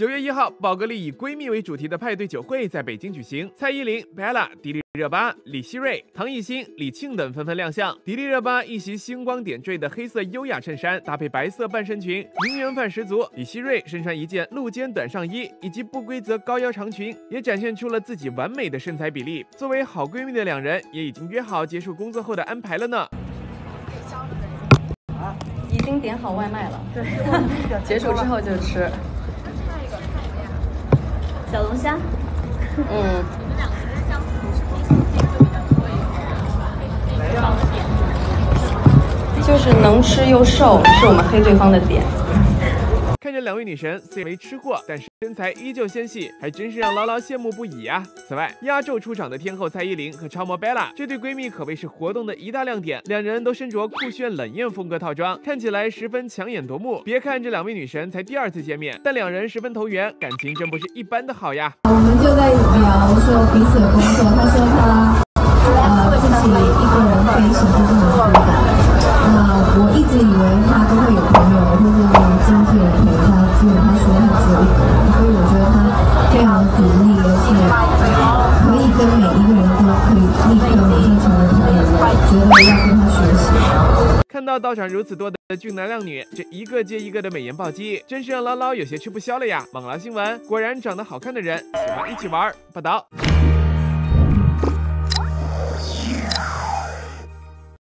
九月一号，宝格丽以闺蜜为主题的派对酒会在北京举行，蔡依林、Bella、迪丽热巴、李希瑞、唐艺昕、李沁等纷纷亮相。迪丽热巴一袭星光点缀的黑色优雅衬衫，搭配白色半身裙，名媛范十足。李希瑞身穿一件露肩短上衣以及不规则高腰长裙，也展现出了自己完美的身材比例。作为好闺蜜的两人，也已经约好结束工作后的安排了呢。已经点好外卖了，对，结束之后就吃。小龙虾，嗯，就是能吃又瘦，是我们黑对方的点。看着两位女神虽没吃货，但是身材依旧纤细，还真是让劳劳羡慕不已啊！此外，压轴出场的天后蔡依林和超模 Bella 这对闺蜜可谓是活动的一大亮点。两人都身着酷炫冷艳风格套装，看起来十分抢眼夺目。别看这两位女神才第二次见面，但两人十分投缘，感情真不是一般的好呀！我们就在聊说彼此的工作，他说他立刻马上成为朋友，觉得要跟他学习。看到道场如此多的俊男靓女，这一个接一个的美颜暴击，真是让姥姥有些吃不消了呀！猛捞新闻，果然长得好看的人喜欢一起玩。报道。